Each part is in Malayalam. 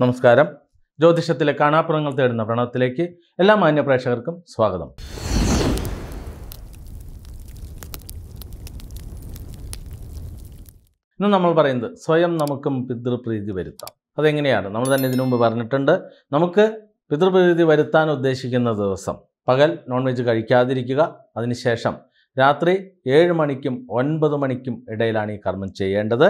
നമസ്കാരം. ജ്യോതിഷത്തിലെ കാണാപ്പുറങ്ങൾ തേടുന്ന പ്രണവത്തിലേക്ക് എല്ലാ മാന്യ പ്രേക്ഷകർക്കും സ്വാഗതം. ഇന്ന് നമ്മൾ പറയുന്നത് സ്വയം നമുക്കും പിതൃപ്രീതി വരുത്താം. അതെങ്ങനെയാണ്? നമ്മൾ തന്നെ ഇതിനു മുമ്പ് പറഞ്ഞിട്ടുണ്ട്. നമുക്ക് പിതൃപ്രീതി വരുത്താൻ ഉദ്ദേശിക്കുന്ന ദിവസം പകൽ നോൺ വെജ് കഴിക്കാതിരിക്കുക. അതിനുശേഷം രാത്രി ഏഴ് മണിക്കും ഒൻപത് മണിക്കും ഇടയിലാണ് ഈ കർമ്മം ചെയ്യേണ്ടത്.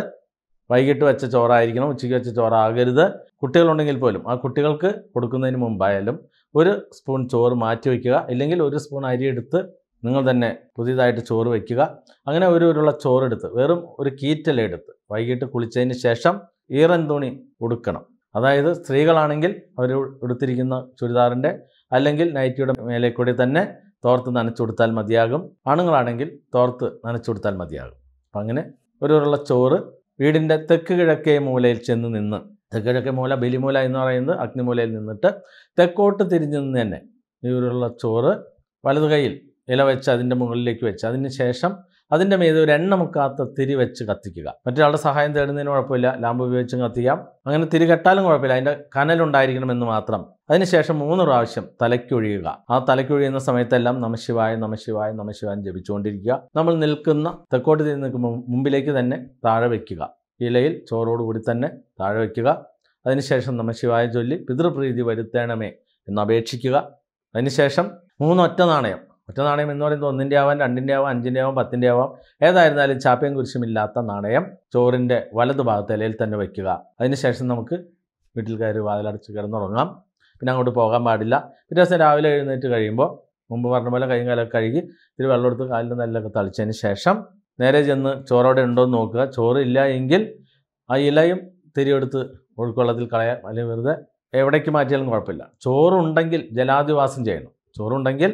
വൈകിട്ട് വെച്ച ചോറായിരിക്കണം ഉച്ചയ്ക്ക് വെച്ച ചോറാകരുത്. കുട്ടികളുണ്ടെങ്കിൽ പോലും ആ കുട്ടികൾക്ക് കൊടുക്കുന്നതിന് മുമ്പായാലും ഒരു സ്പൂൺ ചോറ് മാറ്റി വയ്ക്കുക ഇല്ലെങ്കിൽ ഒരു സ്പൂൺ അരി എടുത്ത് നിങ്ങൾ തന്നെ പുതിയതായിട്ട് ചോറ് വയ്ക്കുക അങ്ങനെ ഒരു ഉരുള ചോറെടുത്ത് വെറും ഒരു കീറ്റല എടുത്ത് വൈകിട്ട് കുളിച്ചതിന് ശേഷം ഈറൻ തുണി ഉടുക്കണം. അതായത് സ്ത്രീകളാണെങ്കിൽ അവർ ഉടുത്തിരിക്കുന്ന ചുരിദാറിന്റെ അല്ലെങ്കിൽ നൈറ്റിയുടെ മേലെ കൂടി തന്നെ തോർത്ത് നനച്ചുകൊടുത്താൽ മതിയാകും. ആണുങ്ങളാണെങ്കിൽ തോർത്ത് നനച്ചുകൊടുത്താൽ മതിയാകും. അപ്പം അങ്ങനെ ഒരു ഉരുള ചോറ് വീടിന്റെ തെക്ക് കിഴക്കേ മൂലയിൽ ചെന്ന് നിന്ന് തെക്ക് കിഴക്കേ മൂല ബലിമൂല എന്ന് പറയുന്നത് അഗ്നിമൂലയിൽ നിന്നിട്ട് തെക്കോട്ട് തിരിഞ്ഞു നിന്ന് തന്നെ ഈ ചോറ് വലതു കൈയിൽ ഇല വെച്ച് അതിന്റെ മുകളിലേക്ക് വെച്ച്. അതിന് ശേഷം അതിന്റെ മീത് ഒരു എണ്ണ മുക്കാത്ത തിരി വെച്ച് കത്തിക്കുക. മറ്റൊരാളുടെ സഹായം തേടുന്നതിന് കുഴപ്പമില്ല. ലാമ്പ് ഉപയോഗിച്ചും കത്തിക്കാം. അങ്ങനെ തിരി കെട്ടാലും കുഴപ്പമില്ല. അതിന്റെ കനലുണ്ടായിരിക്കണമെന്ന് മാത്രം. അതിനുശേഷം മൂന്ന് പ്രാവശ്യം തലയ്ക്കൊഴിയുക. ആ തലയ്ക്കൊഴിയുന്ന സമയത്തെല്ലാം നമശിവായ നമശിവായ നമശിവായം ജപിച്ചുകൊണ്ടിരിക്കുക. നമ്മൾ നിൽക്കുന്ന തെക്കോട്ട് തിരി നിൽക്കുമ്പോൾ മുമ്പിലേക്ക് തന്നെ താഴെ വയ്ക്കുക ഇലയിൽ ചോറോടുകൂടി തന്നെ താഴെ വയ്ക്കുക അതിനുശേഷം നമശിവായ ചൊല്ലി പിതൃപ്രീതി വരുത്തേണമേ എന്ന് അപേക്ഷിക്കുക. അതിനുശേഷം മൂന്നൊറ്റ നാണയം. ഒറ്റ നാണയം എന്ന് പറയുന്നത് ഒന്നിന്റെ ആവാം രണ്ടിന്റെ ആവാം അഞ്ചിന്റെ ആവാം പത്തിന്റെ ആവാം ഏതായിരുന്നാലും ചാപ്പയും കുരിശുമില്ലാത്ത നാണയം ചോറിന്റെ വലതു ഭാഗത്ത് ഇലയിൽ തന്നെ വയ്ക്കുക അതിനുശേഷം നമുക്ക് വീട്ടിൽ കയറി വാതിലടച്ച് കിടന്നുറങ്ങാം. പിന്നെ അങ്ങോട്ട് പോകാൻ പാടില്ല. പിറ്റേ ദിവസം രാവിലെ എഴുന്നേറ്റ് കഴിയുമ്പോൾ മുമ്പ് പറഞ്ഞ പോലെ കൈയും കാലൊക്കെ കഴുകി ഇത്തിരി വെള്ളം എടുത്ത് കാലിന്റെ നെല്ലൊക്കെ തളിച്ചതിന് ശേഷം നേരെ ചെന്ന് ചോറോടെ ഉണ്ടോ എന്ന് നോക്കുക. ചോറ് ഇല്ല എങ്കിൽ ആ ഇലയും തിരിയെടുത്ത് ഒഴുക്കുവെള്ളത്തിൽ കളയാം അല്ലെങ്കിൽ വെറുതെ എവിടേക്ക് മാറ്റിയാലും കുഴപ്പമില്ല. ചോറുണ്ടെങ്കിൽ ജലാധിവാസം ചെയ്യണം. ചോറുണ്ടെങ്കിൽ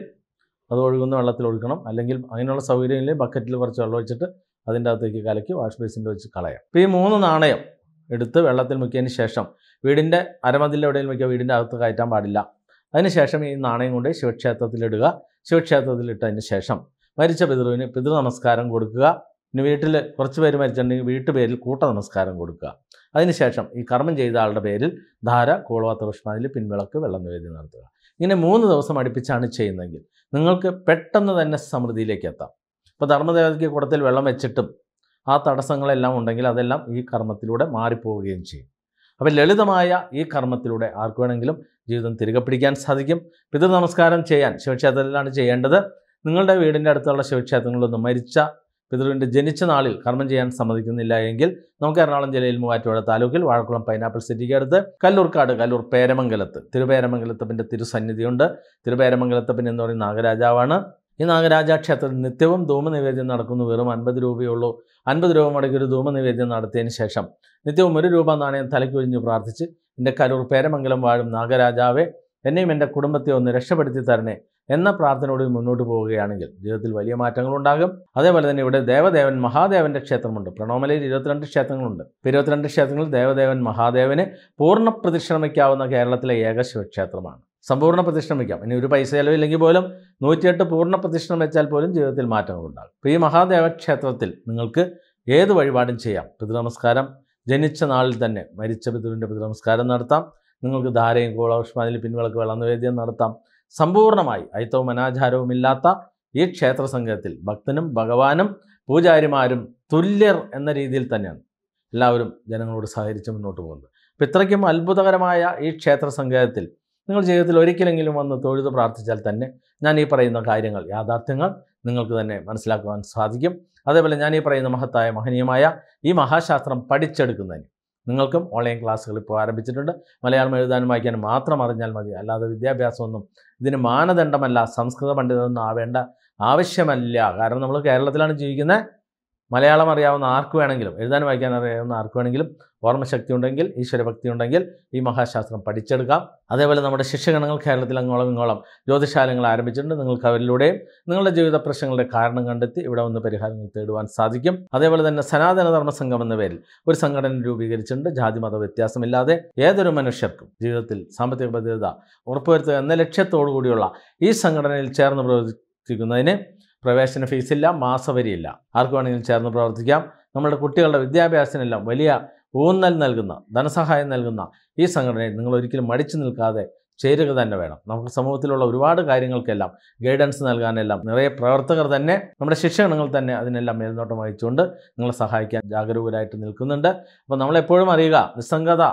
അത് ഒഴുകുന്ന വെള്ളത്തിൽ ഒഴുക്കണം. അല്ലെങ്കിൽ അതിനുള്ള സൗകര്യമില്ലെങ്കിൽ ബക്കറ്റിൽ കുറച്ച് വെള്ളം ഒഴിച്ചിട്ട് അതിന്റെ അകത്തേക്ക് കലക്കി വാഷ് ബേസിന്റെ വെച്ച് കളയാം. ഇപ്പോൾ ഈ മൂന്ന് നാണയം എടുത്ത് വെള്ളത്തിൽ മുക്കിയതിന് ശേഷം വീടിന്റെ അരമതിൽ എവിടെയെങ്കിലും വയ്ക്കുക വീടിന്റെ അകത്ത് കയറ്റാൻ പാടില്ല. അതിനുശേഷം ഈ നാണയം കൊണ്ട് ശിവക്ഷേത്രത്തിലിടുക ശിവക്ഷേത്രത്തിലിട്ടതിന് ശേഷം മരിച്ച പിതൃവിന് പിതൃ നമസ്കാരം കൊടുക്കുക. പിന്നെ വീട്ടിൽ കുറച്ച് പേര് മരിച്ചിട്ടുണ്ടെങ്കിൽ വീട്ടുപേരിൽ കൂട്ട നമസ്കാരം കൊടുക്കുക. അതിനുശേഷം ഈ കർമ്മം ചെയ്ത ആളുടെ പേരിൽ ധാര കൂളവാത്ത പുഷ്പാതിൽ പിൻവിളക്ക് വെള്ളം നിവേദ്യം നടത്തുക. ഇങ്ങനെ മൂന്ന് ദിവസം അടുപ്പിച്ചാണ് ചെയ്യുന്നതെങ്കിൽ നിങ്ങൾക്ക് പെട്ടെന്ന് തന്നെ സമൃദ്ധിയിലേക്ക് എത്താം. ഇപ്പോൾ ധർമ്മദേവതയ്ക്ക് കുടത്തിൽ വെള്ളം വെച്ചിട്ടും ആ തടസ്സങ്ങളെല്ലാം ഉണ്ടെങ്കിൽ അതെല്ലാം ഈ കർമ്മത്തിലൂടെ മാറിപ്പോവുകയും ചെയ്യും. അപ്പോൾ ലളിതമായ ഈ കർമ്മത്തിലൂടെ ആർക്ക് വേണമെങ്കിലും ജീവിതം തിരികെ പിടിക്കാൻ സാധിക്കും. പിതൃ നമസ്കാരം ചെയ്യാൻ ശിവക്ഷേത്രത്തിലാണ് ചെയ്യേണ്ടത്. നിങ്ങളുടെ വീടിന്റെ അടുത്തുള്ള ശിവക്ഷേത്രങ്ങളിലൊന്നും മരിച്ച പിതൃവിന്റെ ജനിച്ച നാളിൽ കർമ്മം ചെയ്യാൻ സമ്മതിക്കുന്നില്ല എങ്കിൽ നമുക്ക് എറണാകുളം ജില്ലയിൽ മൂവാറ്റുപുഴ താലൂക്കിൽ വാഴക്കുളം പൈനാപ്പിൾ സിറ്റിക്ക് അടുത്ത് കല്ലൂർക്കാട് കല്ലൂർ പേരമംഗലത്ത്. തിരുപേരമംഗലത്തപ്പന്റെ തിരുസന്നിധിയുണ്ട്. തിരുപേരമംഗലത്തപ്പൻ എന്ന് പറയുന്ന നാഗരാജാവാണ്. ഈ നാഗരാജ ക്ഷേത്രത്തിൽ നിത്യവും ധൂമനിവേദ്യം നടക്കുന്നു. വെറും അൻപത് രൂപയുള്ളൂ. അൻപത് രൂപ മുടക്കി ഒരു ധൂമനിവേദ്യം നടത്തിയതിന് ശേഷം നിത്യവും ഒരു രൂപ നാണയം തലയ്ക്കൊഴിഞ്ഞ് പ്രാർത്ഥിച്ച് എന്റെ കലൂർ പേരമംഗലം വാഴും നാഗരാജാവെ എന്നെയും എന്റെ കുടുംബത്തെ ഒന്ന് രക്ഷപ്പെടുത്തി തരണേ. എന്ന പ്രാർത്ഥനയോട് മുന്നോട്ട് പോവുകയാണെങ്കിൽ ജീവിതത്തിൽ വലിയ മാറ്റങ്ങളുണ്ടാകും. അതേപോലെ തന്നെ ഇവിടെ ദേവദേവൻ മഹാദേവന്റെ ക്ഷേത്രമുണ്ട്. പ്രണോമലയിൽ ഇരുപത്തിരണ്ട് ക്ഷേത്രങ്ങളുണ്ട്. ഇരുപത്തിരണ്ട് ക്ഷേത്രങ്ങളിൽ ദേവദേവൻ മഹാദേവന് പൂർണ പ്രതിശ്രമിക്കാവുന്ന കേരളത്തിലെ ഏക ശിവക്ഷേത്രമാണ്. സമ്പൂർണ പ്രതിഷ്ഠമിക്കാം ഇനി ഒരു പൈസ ചെലവില്ലെങ്കിൽ പോലും നൂറ്റിയെട്ട് പൂർണ പ്രതിഷ്ഠം വെച്ചാൽ പോലും ജീവിതത്തിൽ മാറ്റങ്ങളുണ്ടാകും. അപ്പോൾ ഈ മഹാദേവ ക്ഷേത്രത്തിൽ നിങ്ങൾക്ക് ഏത് വഴിപാടും ചെയ്യാം? പിതൃനമസ്കാരം. ജനിച്ച നാളിൽ തന്നെ മരിച്ച പിതൃവിന്റെ പിതൃനമസ്കാരം നടത്താം. നിങ്ങൾക്ക് ധാരയും കൂളപുഷ്പാതിൽ പിൻവിളക്ക് വെള്ളം നിവേദ്യം നടത്താം. സമ്പൂർണമായി അയിത്തവും അനാചാരവും ഇല്ലാത്ത ഈ ക്ഷേത്ര സംഘത്തിൽ ഭക്തനും ഭഗവാനും പൂജാരിമാരും തുല്യർ എന്ന രീതിയിൽ തന്നെയാണ് എല്ലാവരും ജനങ്ങളോട് സഹകരിച്ച് മുന്നോട്ട് പോകുന്നത്. അപ്പം ഇത്രയ്ക്കും അത്ഭുതകരമായ ഈ ക്ഷേത്ര സംഘത്തിൽ നിങ്ങൾ ജീവിതത്തിൽ ഒരിക്കലെങ്കിലും വന്ന് തൊഴുത് പ്രാർത്ഥിച്ചാൽ തന്നെ ഞാൻ ഈ പറയുന്ന കാര്യങ്ങൾ യാഥാർത്ഥ്യങ്ങൾ നിങ്ങൾക്ക് തന്നെ മനസ്സിലാക്കുവാൻ സാധിക്കും. അതേപോലെ ഞാൻ ഈ പറയുന്ന മഹത്തായ മഹനീയമായ ഈ മഹാശാസ്ത്രം പഠിച്ചെടുക്കുന്നതിന് നിങ്ങൾക്കും ഓൺലൈൻ ക്ലാസ്സുകൾ ഇപ്പോൾ ആരംഭിച്ചിട്ടുണ്ട്. മലയാളം എഴുതാനും വായിക്കാനും മാത്രം അറിഞ്ഞാൽ മതി. അല്ലാതെ വിദ്യാഭ്യാസമൊന്നും ഇതിന് മാനദണ്ഡമല്ല സംസ്കൃത പണ്ഡിതനൊന്നും ആവേണ്ട ആവശ്യമല്ല. കാരണം നമ്മൾ കേരളത്തിലാണ് ജീവിക്കുന്നത്. മലയാളം അറിയാവുന്ന ആർക്ക് വേണമെങ്കിലും എഴുതാൻ വായിക്കാൻ അറിയാവുന്ന ആർക്ക് വേണമെങ്കിലും ഓർമ്മശക്തി ഉണ്ടെങ്കിൽ ഈശ്വരഭക്തി ഉണ്ടെങ്കിൽ ഈ മഹാശാസ്ത്രം പഠിച്ചെടുക്കാം. അതേപോലെ നമ്മുടെ ശിഷ്യഗണങ്ങൾ കേരളത്തിൽ അങ്ങോളം ഇങ്ങോളം ജ്യോതിശാലങ്ങൾ ആരംഭിച്ചിട്ടുണ്ട്. നിങ്ങൾക്ക് അവരിലൂടെയും നിങ്ങളുടെ ജീവിത പ്രശ്നങ്ങളുടെ കാരണം കണ്ടെത്തി ഇവിടെ വന്ന് പരിഹാരങ്ങൾ തേടുവാൻ സാധിക്കും. അതേപോലെ തന്നെ സനാതനധർമ്മ സംഘം എന്ന പേരിൽ ഒരു സംഘടന രൂപീകരിച്ചിട്ടുണ്ട്. ജാതി മത വ്യത്യാസമില്ലാതെ ഏതൊരു മനുഷ്യർക്കും ജീവിതത്തിൽ സാമ്പത്തിക ഭദ്രത ഉറപ്പുവരുത്തുക എന്ന ലക്ഷ്യത്തോടു കൂടിയുള്ള ഈ സംഘടനയിൽ ചേർന്ന് പ്രവർത്തിക്കുന്നതിന് പ്രവേശന ഫീസില്ല മാസവരിയില്ല. ആർക്ക് വേണമെങ്കിലും ചേർന്ന് പ്രവർത്തിക്കാം. നമ്മുടെ കുട്ടികളുടെ വിദ്യാഭ്യാസത്തിനെല്ലാം വലിയ ഊന്നൽ നൽകുന്ന ധനസഹായം നൽകുന്ന ഈ സംഘടനയിൽ നിങ്ങൾ ഒരിക്കലും മടിച്ചു നിൽക്കാതെ ചേരുക തന്നെ വേണം. നമുക്ക് സമൂഹത്തിലുള്ള ഒരുപാട് കാര്യങ്ങൾക്കെല്ലാം ഗൈഡൻസ് നൽകാനെല്ലാം നിറയെ പ്രവർത്തകർ തന്നെ നമ്മുടെ ശിക്ഷകണങ്ങൾ തന്നെ അതിനെല്ലാം മേൽനോട്ടം വഹിച്ചുകൊണ്ട് നിങ്ങളെ സഹായിക്കാൻ ജാഗരൂകരായിട്ട് നിൽക്കുന്നുണ്ട്. അപ്പോൾ നമ്മളെപ്പോഴും അറിയുക നിസ്സംഗത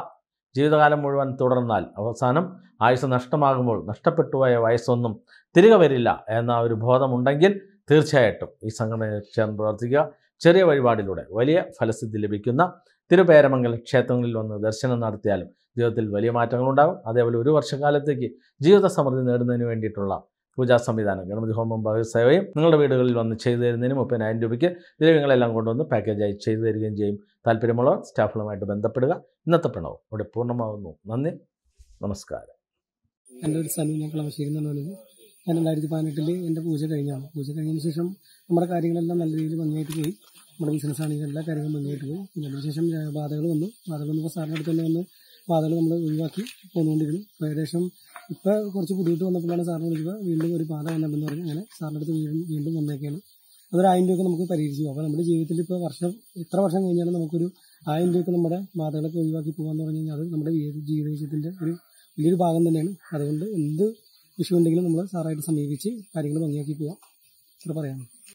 ജീവിതകാലം മുഴുവൻ തുടർന്നാൽ അവസാനം ആയുസ് നഷ്ടമാകുമ്പോൾ നഷ്ടപ്പെട്ടുപോയ വയസ്സൊന്നും തിരികെ വരില്ല എന്ന ഒരു ബോധമുണ്ടെങ്കിൽ തീർച്ചയായിട്ടും ഈ സംഘടനയിൽ ചേർന്ന് പ്രവർത്തിക്കുക. ചെറിയ വഴിപാടിലൂടെ വലിയ ഫലസിദ്ധി ലഭിക്കുന്ന തിരുപേരമംഗല ക്ഷേത്രങ്ങളിൽ വന്ന് ദർശനം നടത്തിയാലും ജീവിതത്തിൽ വലിയ മാറ്റങ്ങളുണ്ടാകും. അതേപോലെ ഒരു വർഷക്കാലത്തേക്ക് ജീവിത സമൃദ്ധി നേടുന്നതിന് വേണ്ടിയിട്ടുള്ള പൂജാ സംവിധാനം ഗണപതി ഹോമം ഭഗവത്സേവയും നിങ്ങളുടെ വീടുകളിൽ വന്ന് ചെയ്തു തരുന്നതിന് മുപ്പതിനായിരം രൂപയ്ക്ക് ദ്രവ്യങ്ങളെല്ലാം കൊണ്ടുവന്ന് പാക്കേജായി ചെയ്തു തരികയും ചെയ്യും. താല്പര്യമുള്ളവർ സ്റ്റാഫുകളുമായിട്ട് ബന്ധപ്പെടുക. ഇന്നത്തെ പ്രണവം ഇവിടെ പൂർണമാകുന്നു നന്ദി. നമസ്കാരം. എന്റെ ഒരു ഞാൻ രണ്ടായിരത്തി പതിനെട്ടിൽ എന്റെ പൂജ കഴിഞ്ഞാണ് പൂജ കഴിഞ്ഞതിന് ശേഷം നമ്മുടെ കാര്യങ്ങളെല്ലാം നല്ല രീതിയിൽ ഭംഗിയായിട്ട് പോയി. നമ്മുടെ ബിസിനസ് ആണെങ്കിൽ എല്ലാ കാര്യങ്ങളും ഭംഗിയായിട്ട് പോയി. പിന്നെ അതിനുശേഷം ബാധകൾ വന്നു. ബാധകൾ വന്നപ്പോൾ സാറിന്റെ അടുത്ത് തന്നെ വന്ന് ബാധകൾ നമ്മൾ ഒഴിവാക്കി പോന്നുകൊണ്ടിരുന്നു. അപ്പോൾ ഏകദേശം ഇപ്പോൾ കുറച്ച് പുതിയിട്ട് വന്നപ്പോഴാണ് സാറിന് വിളിക്കുക വീണ്ടും ഒരു ബാധ വന്നിട്ടുണ്ടെന്ന് പറഞ്ഞു. അങ്ങനെ സാറിന്റെ അടുത്ത് വീണ്ടും വീണ്ടും വന്നേക്കാണ്. അതൊരു ആയിരം നമുക്ക് പരിഹരിച്ചു. അപ്പോൾ നമ്മുടെ ജീവിതത്തിൽ ഇപ്പോൾ വർഷം എത്ര വർഷം കഴിഞ്ഞാലും നമുക്കൊരു ആയിരം രൂപയ്ക്ക് നമ്മുടെ ബാധകളൊക്കെ ഒഴിവാക്കി പോകാന്ന് പറഞ്ഞു കഴിഞ്ഞാൽ അത് നമ്മുടെ ജീവിത വിജയത്തിന്റെ ഒരു വലിയൊരു ഭാഗം തന്നെയാണ്. അതുകൊണ്ട് എന്ത് വിഷയം ഉണ്ടെങ്കിലും നമ്മൾ സാറായിട്ട് സമീപിച്ച് കാര്യങ്ങൾ ഭംഗിയാക്കി പോവാം. ഇത്ര പറയാം